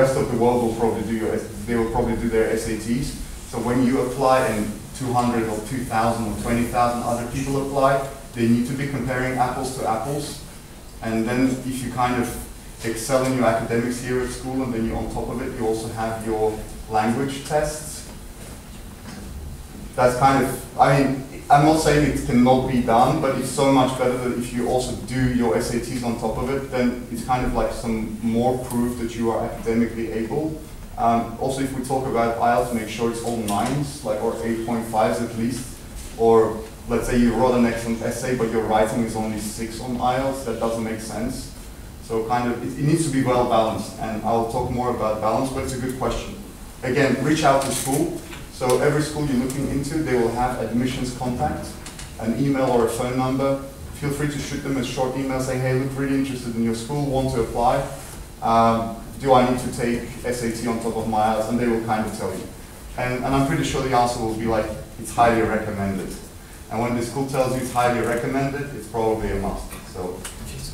rest of the world will probably do your, they will probably do their SATs. So when you apply and 200 or 2,000 or 20,000 other people apply, they need to be comparing apples to apples. And then if you kind of excel in your academics here at school and then you're on top of it, you also have your language tests. That's kind of, I mean, I'm not saying it cannot be done, but it's so much better that if you also do your SATs on top of it, then it's kind of like some more proof that you are academically able. Um, also, if we talk about IELTS, make sure it's all nines, like or 8.5s at least. Or let's say you wrote an excellent essay, but your writing is only six on IELTS. That doesn't make sense. So kind of, it, it needs to be well balanced, and I'll talk more about balance, but it's a good question. Again, reach out to school. So every school you're looking into, they will have admissions contact, an email or a phone number. Feel free to shoot them a short email saying, hey, look really interested in your school, want to apply. Um, do I need to take SAT on top of my IELTS? And they will kind of tell you. And, and I'm pretty sure the answer will be like, it's highly recommended. And when the school tells you it's highly recommended, it's probably a must. So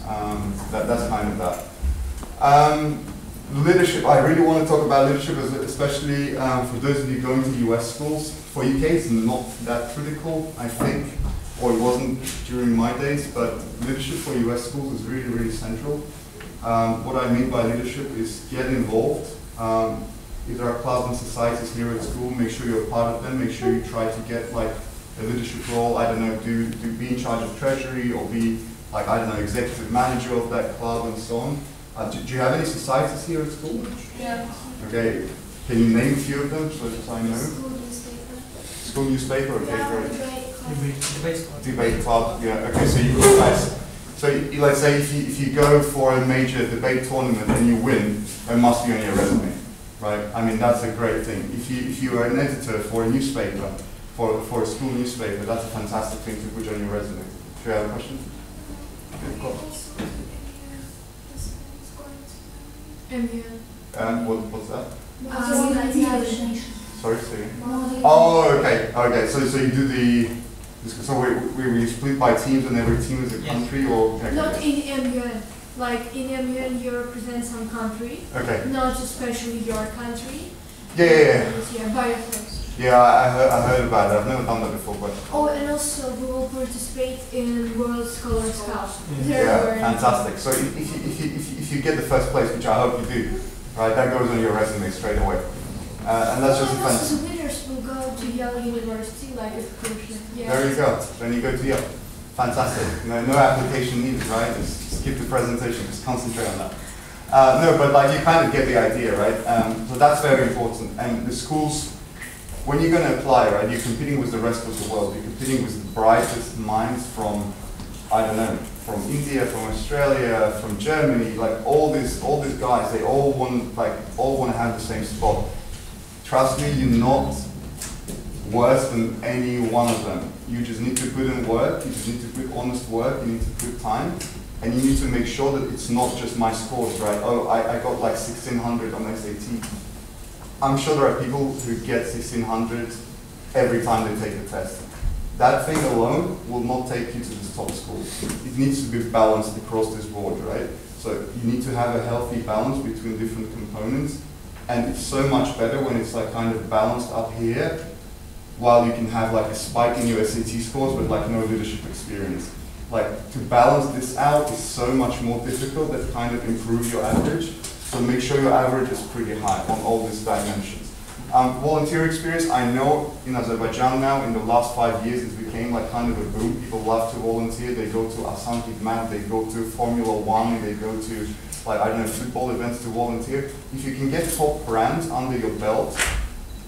um, that, that's kind of that. Um, leadership, I really want to talk about leadership, especially um, for those of you going to US schools. For UK, it's not that critical, I think, or it wasn't during my days, but leadership for US schools is really, really central. Um, what I mean by leadership is get involved. Um, if there are clubs and societies here at school, make sure you're part of them. Make sure you try to get like a leadership role. I don't know, do, do be in charge of treasury or be like I don't know, executive manager of that club and so on. Uh, do, do, you have any societies here at school? Yeah. Okay. Can you name a few of them so that I know? School newspaper. School newspaper. Okay, yeah, great. Debate club. Debate, debate club. Debate club. Yeah. Okay. So you guys. So you, let's say if you, if you go for a major debate tournament and you win, it must be on your resume, right? I mean that's a great thing. If you if you are an editor for a newspaper, for for a school newspaper, that's a fantastic thing to put on your resume. Do you have a question? Okay, cool. MUN. Um, what, what's that? United Nations. Sorry, say again. Model- Oh, okay, okay. So, so you do the, so we, we, we split by teams and every team is a Yes. country or? okay, Not okay. in MUN. Like in MUN, you represent some country, Okay, not especially your country. yeah, yeah, yeah. Yeah, by yourself. Yeah, I I heard, I heard about it. I've never done that before, but Oh, and also we will participate in World Scholars Cup. Yeah. There yeah, fantastic. So if, if, you, if, you, if, you, if you get the first place, which I hope you do, right, that goes on your resume straight away. Uh, and that's just a fantastic. also the winners will go to Yale University, like a person. Yeah. There you go. Then you go to Yale. Fantastic. No, no application needed, right? Just skip the presentation. Just concentrate on that. Uh, no, but like you kind of get the idea, right? Um, so that's very important. And the schools, when you're going to apply, right, you're competing with the rest of the world. You're competing with the brightest minds from, I don't know, from India, from Australia, from Germany. Like all these, all these guys, they all want, like, all want to have the same spot. Trust me, you're not worse than any one of them. You just need to put in work, you just need to put honest work, you need to put time, and you need to make sure that it's not just my scores, right? Oh, I, I got like 1600 on SAT. I'm sure there are people who get 1600 every time they take the test. That thing alone will not take you to the top school. It needs to be balanced across this board, right? So you need to have a healthy balance between different components, and it's so much better when it's like kind of balanced up here while you can have like a spike in your SAT scores but like no leadership experience. Like to balance this out is so much more difficult that kind of improve your average. So make sure your average is pretty high on all these dimensions. Um, volunteer experience, I know in Azerbaijan now, in the last five years, it became like kind of a boom. People love to volunteer. They go to Asan Khidmat, they go to Formula One, they go to like, I don't know, football events to volunteer. If you can get top brands under your belt,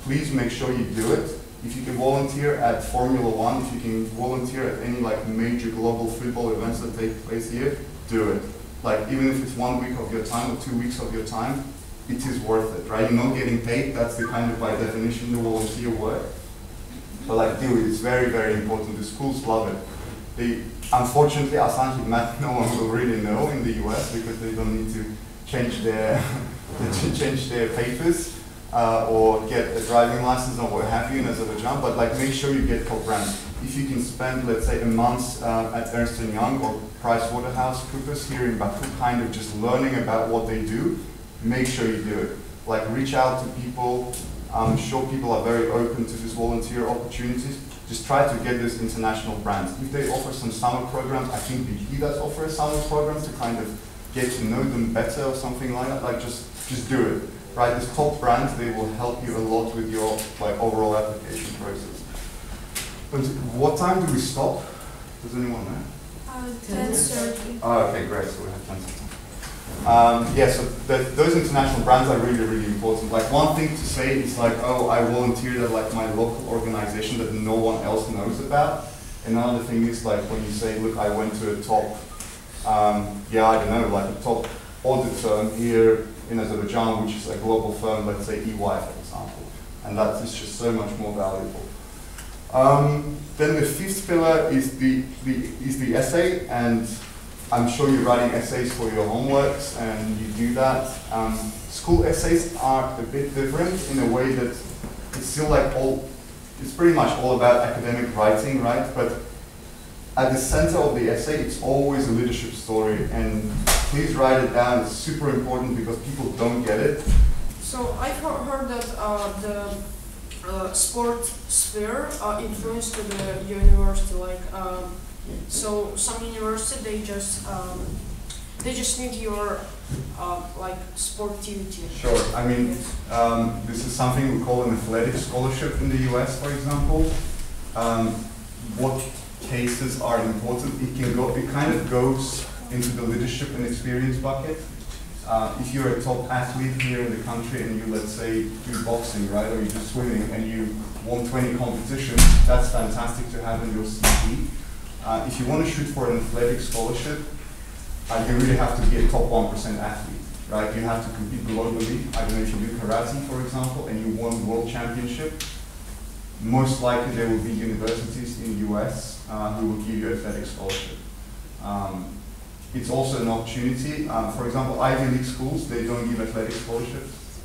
please make sure you do it. If you can volunteer at Formula One, if you can volunteer at any like major global football events that take place here, do it. Like even if it's one week of your time or two weeks of your time, it is worth it, right? You're not getting paid, that's the kind of by definition the volunteer work. But like do it, it's very, very important. The schools love it. They unfortunately Asan Khidmat no one will really know in the US because they don't need to change their to change their papers uh, or get a driving license or what have you in Azerbaijan, but like make sure you get top brand. If you can spend, let's say, a month uh, at Ernst & Young or PricewaterhouseCoopers here in Baku, kind of just learning about what they do, make sure you do it. like reach out to people. I'm sure people are very open to these volunteer opportunities. Just try to get these international brands. If they offer some summer programs, I think BP does offer a summer program to kind of get to know them better or something like that. Like just just do it. Right? These top brands, they will help you a lot with your like overall application process. But what time do we stop? Does anyone know? Uh, 10:30. Oh, okay, great. So we have of time. Um, yeah, so the, those international brands are really, really important. Like one thing to say is like, oh, I volunteered at like my local organization that no one else knows about. And another thing is like when you say, look, I went to a top, um, yeah, I don't know, like a top audit firm here in Azerbaijan, which is a global firm, let's say EY, for example. And that is just so much more valuable. Um, then the fifth pillar is the, the, is the essay, and I'm sure you're writing essays for your homeworks, and you do that. Um, school essays are a bit different in a way that it's still like all, it's pretty much all about academic writing, right? But at the center of the essay, it's always a leadership story, and please write it down. It's super important because people don't get it. So I've heard that uh, the uh, sport sphere uh, influenced to the university. Like, um, so some university they just um, they just need your uh, like sportivity. Sure. I mean, um, this is something we call an athletic scholarship in the US, for example. Um, what cases are important? It can go. It kind of goes into the leadership and experience bucket. Uh, if you're a top athlete here in the country and you, let's say, do boxing, right, or you do swimming and you won 20 competitions, that's fantastic to have in your CV. Uh, if you want to shoot for an athletic scholarship, uh, you really have to be a top 1% athlete, right? You have to compete globally. I don't know if you do karate, for example, and you won world championship. Most likely there will be universities in the US uh, who will give you athletic scholarship. Um, it's also an opportunity. Um, for example, Ivy League schools, they don't give athletic scholarships.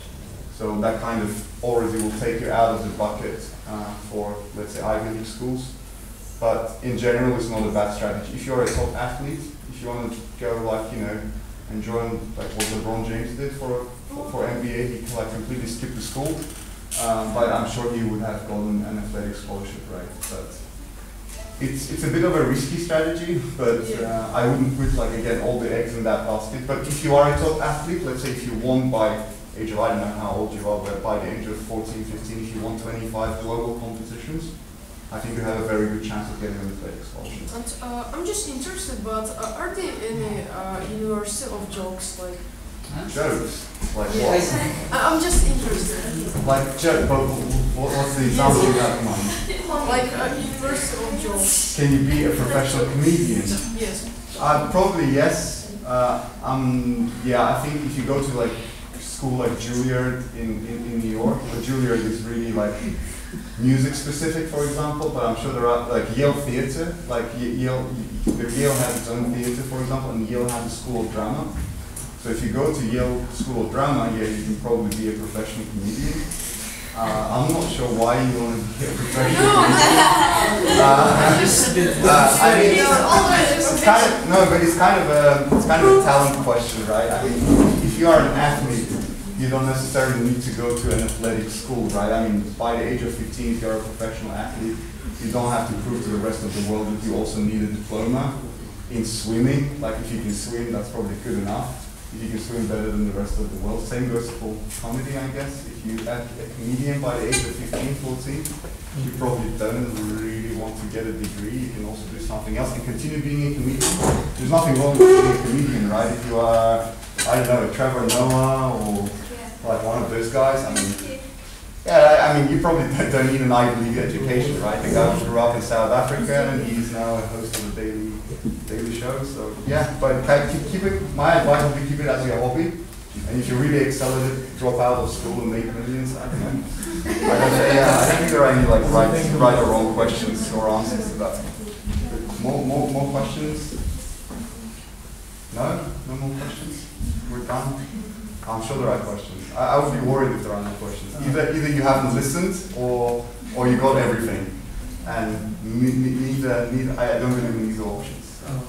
So that kind of already will take you out of the bucket uh, for, let's say, Ivy League schools. But in general, it's not a bad strategy. If you're a top athlete, if you want to go like, you know, and join like what LeBron James did for, for, for NBA, he like completely skip the school. Um, but I'm sure he would have gotten an athletic scholarship, right? But it's, it's a bit of a risky strategy, but uh, I wouldn't put like again all the eggs in that basket. But if you are a top athlete, let's say if you won by age of I don't know how old you are, but by the age of 14, 15, if you won 25 global competitions, I think you have a very good chance of getting an athletic scholarship. And uh, I'm just interested, but uh, are there any uh, university of jokes like? Jokes, like what? I'm just interested. Like joke, but what's the example you have in mind? Like a university of jokes. Can you be a professional comedian? Yes. Uh, probably yes. Uh, um, yeah, I think if you go to like school like Juilliard in, in, in New York, but Juilliard is really like music specific, for example. But I'm sure there are like Yale Theatre, like Yale, Yale has its own theatre, for example, and Yale has a school of drama. So if you go to Yale School of Drama, yeah, you can probably be a professional comedian. Uh, I'm not sure why you want to be a professional comedian. Uh, uh, mean, it's kind of no, but it's kind of a it's kind of a talent question, right? I mean, if you are an athlete, you don't necessarily need to go to an athletic school, right? I mean, by the age of 15, if you're a professional athlete, you don't have to prove to the rest of the world that you also need a diploma in swimming. Like if you can swim, that's probably good enough. If you can swim better than the rest of the world. Same goes for comedy, I guess. If you are a comedian by the age of 15, 14, you probably don't really want to get a degree. You can also do something else and continue being a comedian. There's nothing wrong with being a comedian, right? If you are, I don't know, a Trevor Noah or like one of those guys, I mean, yeah, I mean, you probably don't need an Ivy League education, right? The guy who grew up in South Africa and he's now a host of a daily, daily show. So yeah, but keep, keep it. My advice would be keep it as your hobby. And if you really excel at it, drop out of school and make millions. I don't know. I don't, know, yeah, I don't think there are any like right, right or wrong questions or answers to that. More, more, more questions? No, no more questions. We're done. I'm sure there are questions. I, I would be worried if there are no questions. Either, either you haven't listened or, or you got everything. And ne- ne- neither, neither, I don't believe in either options. Um,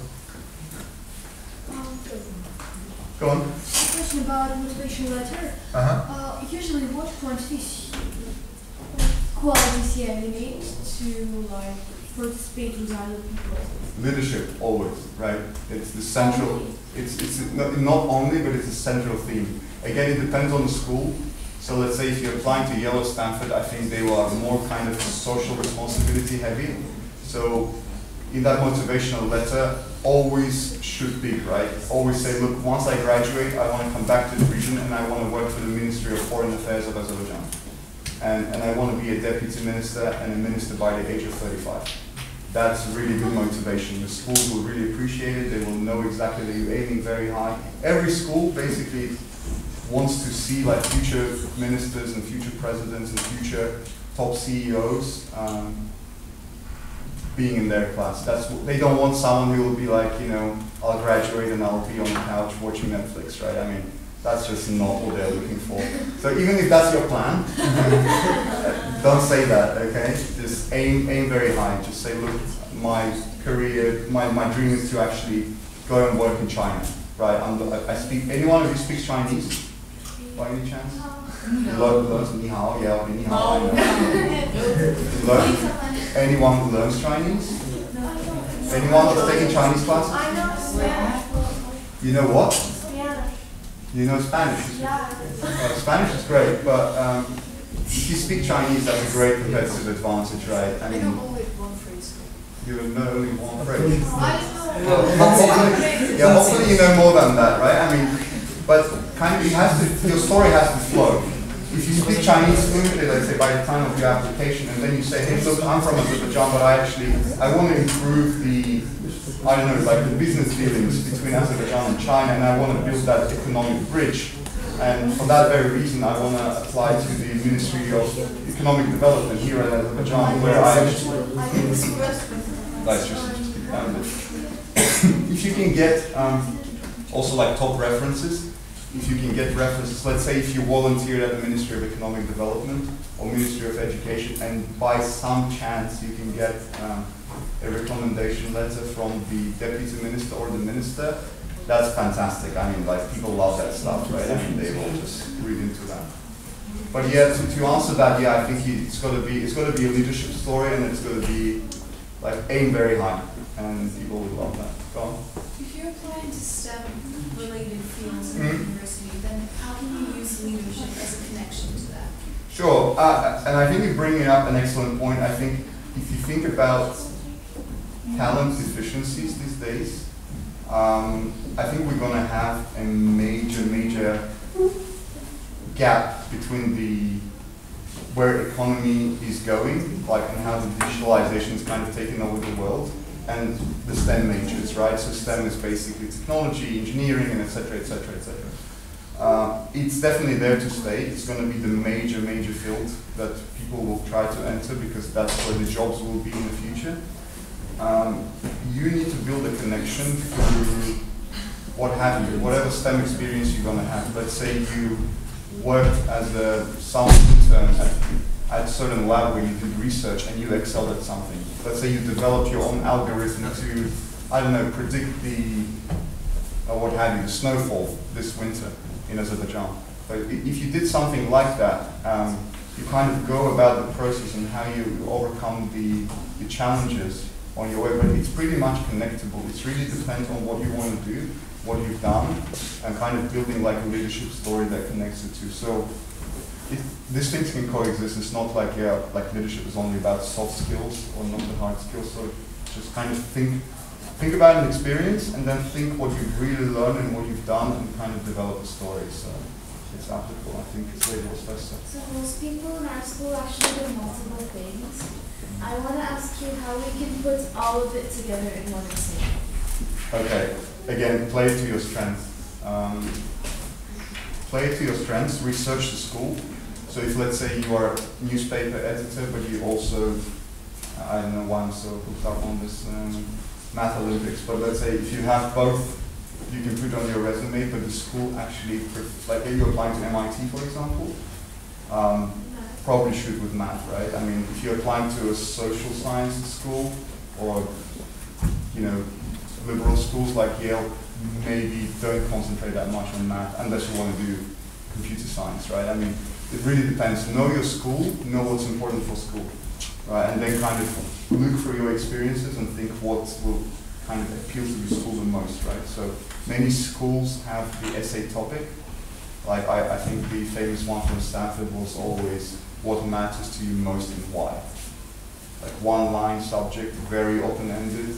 Go on. question about motivation letter. Uh-huh. Uh, usually, what quantities, qualities, yeah, you need to like participate with other people? Leadership, always, right? It's the central, it's, it's not, not only, but it's a central theme. Again, it depends on the school. So let's say if you're applying to Yale or Stanford, I think they are more kind of social responsibility heavy. So in that motivational letter, always should be, right? Always say, look, once I graduate, I want to come back to the region and I want to work for the Ministry of Foreign Affairs of Azerbaijan. And, and I want to be a deputy minister and a minister by the age of 35. That's really good motivation. The schools will really appreciate it. They will know exactly that you're aiming very high. Every school basically wants to see like future ministers and future presidents and future top CEOs um, being in their class. That's what, they don't want someone who will be like, you know, I'll graduate and I'll be on the couch watching Netflix, right? I mean, that's just not what they're looking for. So even if that's your plan, don't say that, okay? Just aim aim very high. Just say, look, my career, my, my dream is to actually go and work in China, right? I'm, the- I I speak. Anyone you speaks Chinese, by any chance? Learn, learns ni hao, yeah, ni hao. Oh, Learn, anyone who learns Chinese? Anyone that's taking Chinese classes? You know what? Spanish. You know Spanish. Yeah. Uh, Spanish is great, but um, if you speak Chinese, that's a great competitive advantage, right? I I know mean, only one phrase. you know only one phrase. Hopefully, yeah, hopefully you know more than that, right? I mean, but kind of, it has to, your story has to flow. If you speak Chinese fluently, let's say by the time of your application, and then you say, hey, look, I'm from Azerbaijan, but I actually, I want to improve the, I don't know, like the business dealings between Azerbaijan and China, and I want to build that economic bridge. And for that very reason, I want to apply to the Ministry of Economic Development here in Azerbaijan, where I actually, I think it's first. that's just, um, if you can get um, also like top references, if you can get references, let's say if you volunteered at the Ministry of Economic Development or Ministry of Education, and by some chance you can get um, a recommendation letter from the deputy minister or the minister, that's fantastic. I mean, like people love that stuff, right? I mean, they will just read into that. But yeah, to, to answer that, yeah, I think it's got to be it's got to be a leadership story, and it's got to be like aim very high, and people will love that. Go on. If you're applying to STEM-related fields in Mhm. the university, then how can you use leadership as a connection to that? Sure, uh, and I think you're bringing up an excellent point. I think if you think about talent deficiencies these days, um, I think we're going to have a major, major gap between the where economy is going, like and how the digitalization is kind of taking over the world, and the STEM majors, right? So STEM is basically technology, engineering, and et cetera, et cetera, et cetera. Uh, it's definitely there to stay. It's going to be the major, major field that people will try to enter because that's where the jobs will be in the future. Um, you need to build a connection through what have you, whatever STEM experience you're going to have. Let's say you worked as a sound intern at, at certain lab where you did research and you excelled at something. Let's say you developed your own algorithm to, I don't know, predict the, or what have you, the snowfall this winter in Azerbaijan. But if you did something like that, um, you kind of go about the process and how you overcome the, the challenges on your way. But it's pretty much connectable. It really depends on what you want to do, what you've done, and kind of building like a leadership story that connects the two. So these things can coexist. It's not like yeah, like leadership is only about soft skills or not the hard skills. So just kind of think think about an experience and then think what you've really learned and what you've done and kind of develop a story. So it's applicable. I think it's labeled special. So most people in our school actually do multiple things. I want to ask you how we can put all of it together in one essay. Okay, again, play to your strengths. Um, play to your strengths, research the school. So if let's say you are a newspaper editor, but you also, I don't know why I'm so hooked up on this um, math Olympics, but let's say if you have both, you can put on your resume, but the school actually, like if you're applying to MIT, for example, um, probably should with math, right? I mean, if you're applying to a social science school or, you know, liberal schools like Yale, maybe don't concentrate that much on math unless you want to do computer science, right? I mean, it really depends. Know your school, know what's important for school, right? And then kind of look for your experiences and think what will kind of appeal to the school the most, right? So many schools have the essay topic. Like I, I think the famous one from Stanford was always what matters to you most and why. Like one line subject, very open-ended.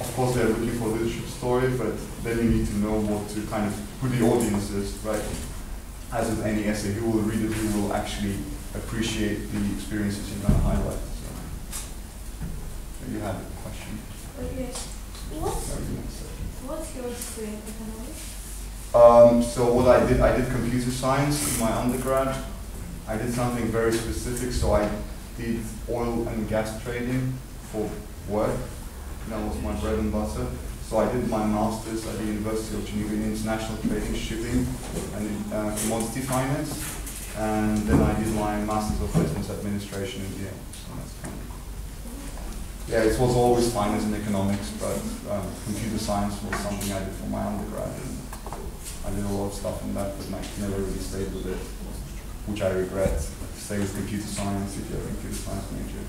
Of course they're looking for a leadership story, but then you need to know what to kind of, who the audience is, right? As with any essay, who will read it, who will actually appreciate the experiences you're going to highlight. So, you had a question. Okay. What, Sorry, you want to say? what's your stream economics? Um, so what I did, I did computer science in my undergrad. I did something very specific, so I did oil and gas trading for work. That was my bread and butter. So I did my master's at the University of Geneva in international trading, shipping, and uh, commodity finance. And then I did my master's of business administration in Yale. So that's kind of yeah, it was always finance and economics, but um, computer science was something I did for my undergrad. And I did a lot of stuff in that, but I never really stayed with it, which I regret. Stay with computer science if you're a computer science major.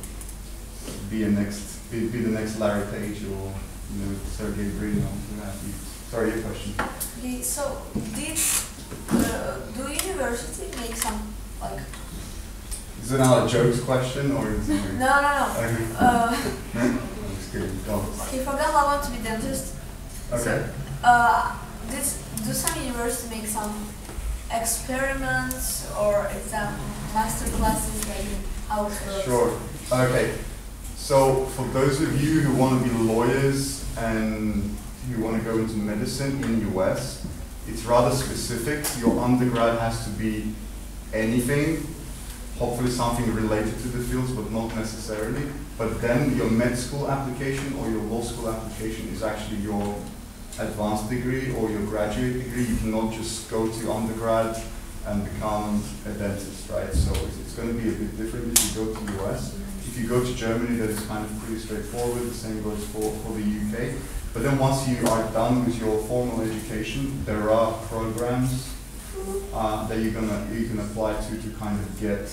Be a next, be, be the next Larry Page or you know Sergey Brin or who have you. Sorry, your question. So did uh, do university make some like Is it now a jokes question or is it? no no no Okay. uh, It's good. Go. on. okay for example I want to be dentist Okay. uh, did do some university make some experiments or exam master classes like how it works Sure. Okay. So for those of you who want to be lawyers and you want to go into medicine in the US, it's rather specific. Your undergrad has to be anything, hopefully something related to the fields, but not necessarily. But then your med school application or your law school application is actually your advanced degree or your graduate degree. You cannot just go to undergrad and become a dentist, right? So it's, it's going to be a bit different if you go to the US. If you go to Germany, that is kind of pretty straightforward. The same goes for, for the UK. But then once you are done with your formal education, there are programs uh, that you're gonna you can apply to to kind of get.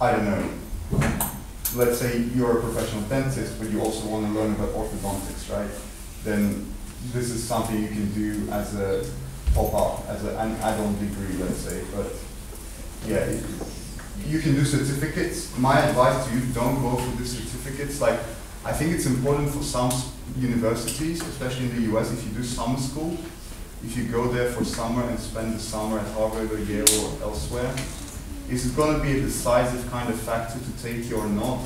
I don't know. Let's say you're a professional dentist, but you also want to learn about orthodontics, right? Then this is something you can do as a pop up, as a, an add-on degree, let's say. But yeah, you can do certificates. My advice to you: don't go for the certificates. Like, I think it's important for some universities, especially in the US, if you do summer school, if you go there for summer and spend the summer at Harvard or Yale or elsewhere, is it going to be a decisive kind of factor to take you or not?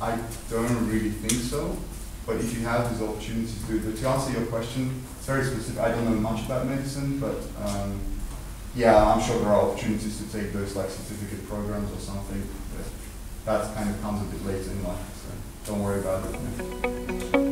I don't really think so. But if you have this opportunity to do it, but to answer your question, it's very specific. I don't know much about medicine, but um, yeah, I'm sure there are opportunities to take those like certificate programs or something. But that kind of comes a bit later in life, so don't worry about it.